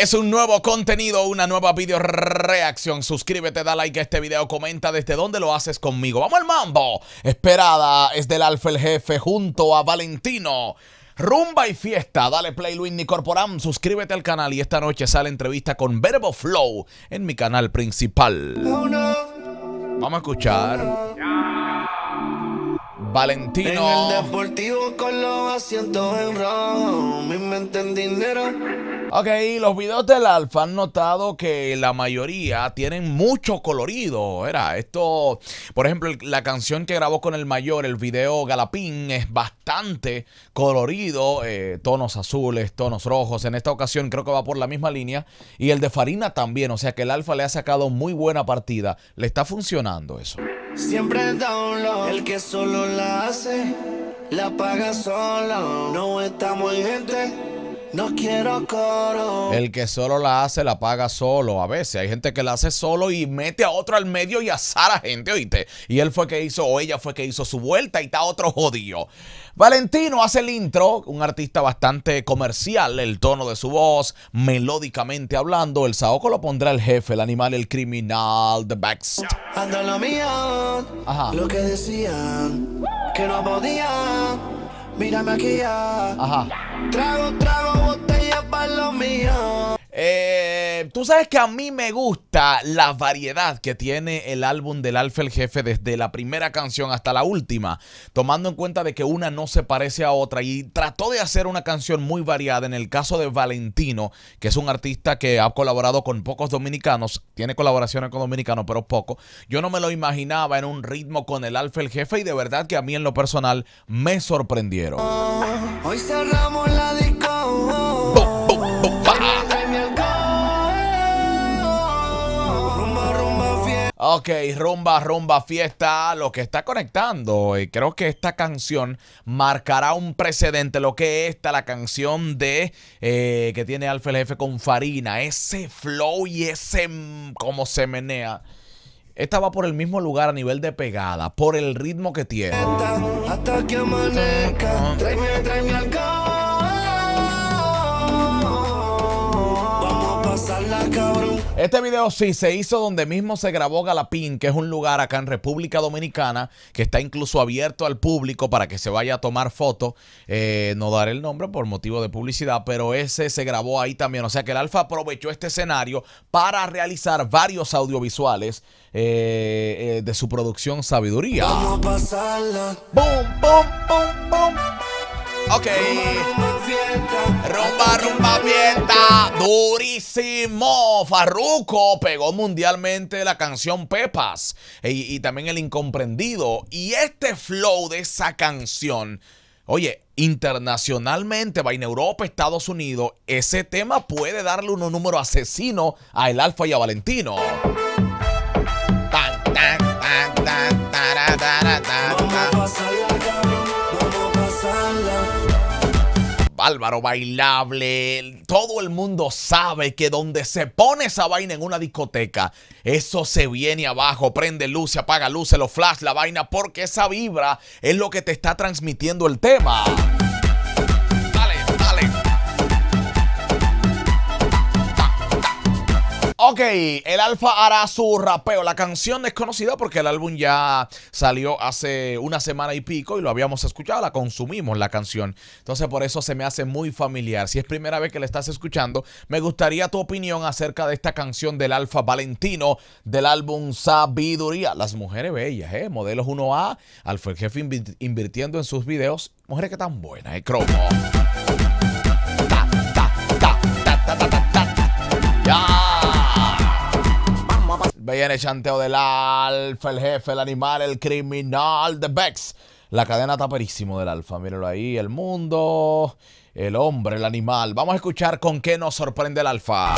Es un nuevo contenido, una nueva video reacción. Suscríbete, da like a este video, comenta desde dónde lo haces conmigo. ¡Vamos al mambo! Esperada es del Alfa el Jefe junto a Valentino. Rumba y fiesta, dale play Luis Corporam, suscríbete al canal y esta noche sale entrevista con Verbo Flow en mi canal principal. Vamos a escuchar. Valentino. En el deportivo con los asientos en rojo. Ok, los videos del Alfa han notado que la mayoría tienen mucho colorido. Era esto, por ejemplo, la canción que grabó con el mayor, el video Galapín, es bastante colorido, eh, tonos azules, tonos rojos. En esta ocasión creo que va por la misma línea. Y el de Farina también, o sea que el Alfa le ha sacado muy buena partida. Le está funcionando eso. Siempre download, el que solo la hace, la paga solo. No estamos en gente, no quiero coro. El que solo la hace, la paga solo. A veces hay gente que la hace solo y mete a otro al medio y azar a gente, oíste. Y él fue que hizo, o ella fue que hizo su vuelta y está otro jodido. Valentino hace el intro, un artista bastante comercial, el tono de su voz, melódicamente hablando. El saoco lo pondrá el jefe, el animal, el criminal, the backs. Anda la mía, Ajá. lo que decían, que no podían. Mírame aquí ya. Ajá. Trago, trago, botella para lo mío. Eh, tú sabes que a mí me gusta la variedad que tiene el álbum del Alfa el Jefe desde la primera canción hasta la última, tomando en cuenta de que una no se parece a otra y trató de hacer una canción muy variada. En el caso de Valentino, que es un artista que ha colaborado con pocos dominicanos, tiene colaboraciones con dominicanos, pero poco. Yo no me lo imaginaba en un ritmo con el Alfa el Jefe y de verdad que a mí en lo personal me sorprendieron. Hoy cerramos la Ok, rumba, rumba, fiesta, lo que está conectando. Y creo que esta canción marcará un precedente. Lo que es esta, la canción de eh, que tiene Alfa el Jefe con Farina. Ese flow y ese cómo se menea. Esta va por el mismo lugar a nivel de pegada, por el ritmo que tiene. Hasta que amanezca. Tráeme, tráeme alcohol. Este video sí se hizo donde mismo se grabó Galapín, que es un lugar acá en República Dominicana que está incluso abierto al público para que se vaya a tomar fotos. Eh, no daré el nombre por motivo de publicidad, pero ese se grabó ahí también. O sea que el Alfa aprovechó este escenario para realizar varios audiovisuales eh, eh, de su producción Sabiduría. Vamos a pasarla. ¡Bum, bum, bum, bum! Ok. Rumba. Rumba, fiesta, durísimo. Farruko pegó mundialmente la canción Pepas y, y también el incomprendido. Y este flow de esa canción, oye, internacionalmente, va en Europa, Estados Unidos, ese tema puede darle un número asesino a El Alfa y a Valentino. Bárbaro, bailable. Todo el mundo sabe que donde se pone esa vaina en una discoteca, eso se viene abajo, prende luz, apaga luz, se lo flash la vaina, porque esa vibra es lo que te está transmitiendo el tema. Ok, el Alfa hará su rapeo. La canción es conocida porque el álbum ya salió hace una semana y pico y lo habíamos escuchado, la consumimos la canción. Entonces por eso se me hace muy familiar. Si es primera vez que la estás escuchando, me gustaría tu opinión acerca de esta canción del Alfa Valentino del álbum Sabiduría. Las mujeres bellas, ¿eh? Modelos 1A, Alfa el jefe invi- invirtiendo en sus videos. Mujeres que tan buenas, ¿eh? Cromo. Vean el chanteo del alfa, el jefe, el animal, el criminal, The Bex. La cadena taperísimo del alfa, mírenlo ahí, el mundo, el hombre, el animal. Vamos a escuchar con qué nos sorprende el alfa.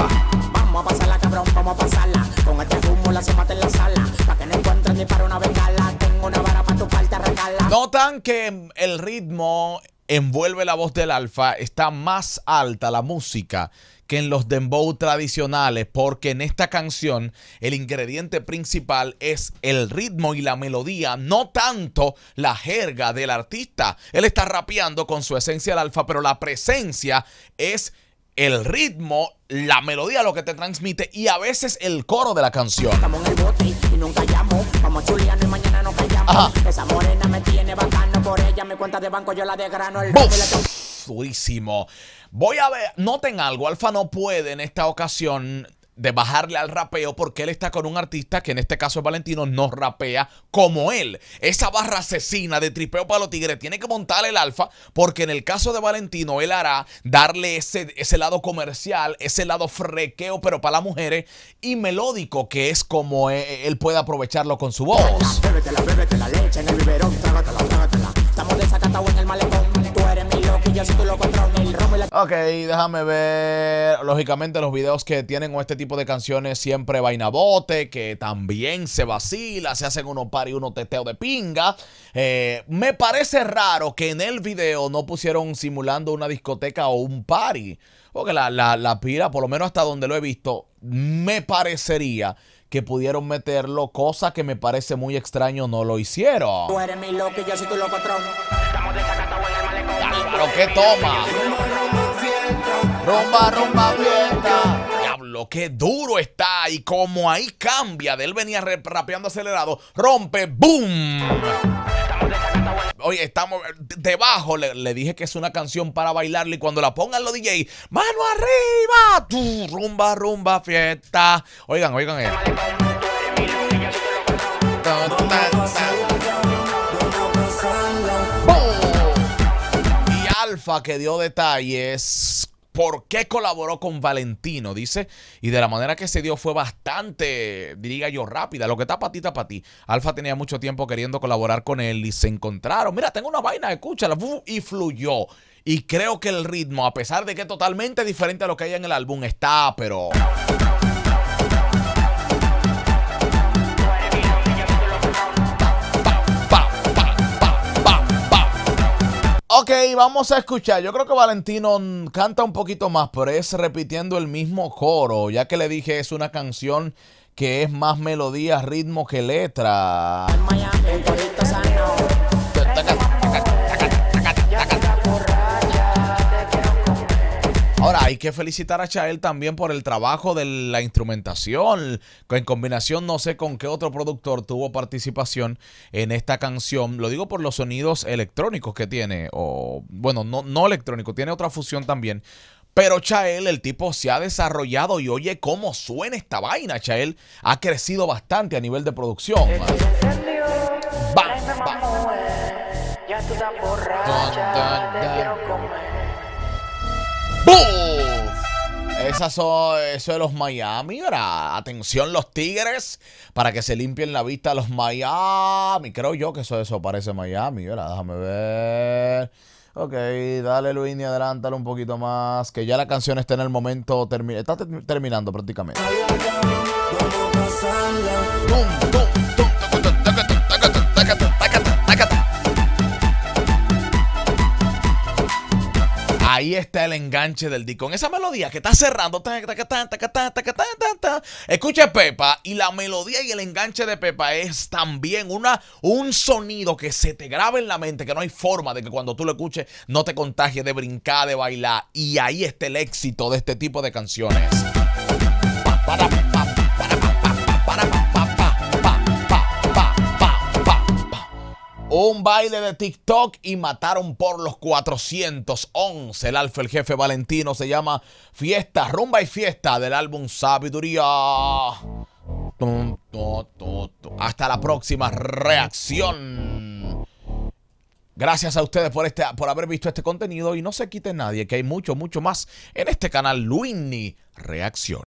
Vamos a pasarla, cabrón, vamos a pasarla. Con este humo la hacemos en la sala. Pa' que no encuentren ni para una bengala. Tengo una vara para tu parte regala. Notan que el ritmo envuelve la voz del alfa, está más alta la música que en los dembow tradicionales, porque en esta canción el ingrediente principal es el ritmo y la melodía, no tanto la jerga del artista. Él está rapeando con su esencia del alfa, pero la presencia es el ritmo, la melodía, lo que te transmite y a veces el coro de la canción. Estamos en el bote y nunca llamo. Vamos chuleando y mañana nos callamos. Ajá. Esa morena me tiene bacano. Por ella mi cuenta de banco yo la desgrano. El ¡Buf! ritmo y la to- Durísimo. Voy a ver, noten algo, Alfa no puede en esta ocasión de bajarle al rapeo porque él está con un artista que en este caso es Valentino, no rapea como él. Esa barra asesina de tripeo para los tigres tiene que montar el alfa porque en el caso de Valentino él hará darle ese, ese lado comercial, ese lado frequeo pero para las mujeres y melódico que es como eh, él puede aprovecharlo con su voz. Bébetela, bébete la leche en el biberón. Trágatela, trágatela. Estamos desacatados en el malecón. Ok, déjame ver. Lógicamente, los videos que tienen este tipo de canciones siempre vaina bote, que también se vacila, se hacen unos par y unos teteo de pinga. Eh, me parece raro que en el video no pusieron simulando una discoteca o un party. Porque la, la, la pira, por lo menos hasta donde lo he visto, me parecería que pudieron meterlo, cosa que me parece muy extraño, no lo hicieron. Tú eres mi loco y yo soy tu loco Álvaro, ¿qué toma? Rumba, rumba, fiesta. Diablo, qué duro está. Y como ahí cambia de él venía rapeando acelerado, rompe, ¡boom! Oye, estamos debajo. Le, dije que es una canción para bailarle y cuando la pongan los DJ, ¡mano arriba! ¡Tu! Rumba, rumba, fiesta. Oigan, oigan. eh. Alfa que dio detalles por qué colaboró con Valentino, dice, y de la manera que se dio fue bastante, diría yo, rápida. Lo que está para ti, para ti. Alfa tenía mucho tiempo queriendo colaborar con él y se encontraron. Mira, tengo una vaina, escúchala, y fluyó. Y creo que el ritmo, a pesar de que es totalmente diferente a lo que hay en el álbum, está, pero... vamos a escuchar. Yo creo que Valentino canta un poquito más, pero es repitiendo el mismo coro, ya que le dije es una canción que es más melodía, ritmo que letra. Miami, un hay que felicitar a Chael también por el trabajo de la instrumentación. En combinación, no sé con qué otro productor tuvo participación en esta canción. Lo digo por los sonidos electrónicos que tiene. O, bueno, no, no electrónico, tiene otra fusión también. Pero Chael, el tipo se ha desarrollado y oye cómo suena esta vaina. Chael ha crecido bastante a nivel de producción. Ya Esas son, eso de los Miami, ¿verdad? Atención los Tigres, para que se limpien la vista los Miami. Creo yo que eso, eso parece Miami, ¿verdad? Déjame ver. Ok, dale Luis y adelántalo un poquito más, que ya la canción está en el momento, termi- está ter- terminando prácticamente. Tum, Ahí está el enganche del disco. En esa melodía que está cerrando, escucha Pepa y la melodía y el enganche de Pepa es también una, un sonido que se te graba en la mente, que no hay forma de que cuando tú lo escuches no te contagies de brincar, de bailar. Y ahí está el éxito de este tipo de canciones. Pa, pa, pa, Un baile de TikTok y mataron por los 411. El alfa, el jefe Valentino, se llama Fiesta, Rumba y Fiesta del álbum Sabiduría. Hasta la próxima reacción. Gracias a ustedes por, este, por haber visto este contenido y no se quite nadie, que hay mucho, mucho más en este canal Luini Reacción.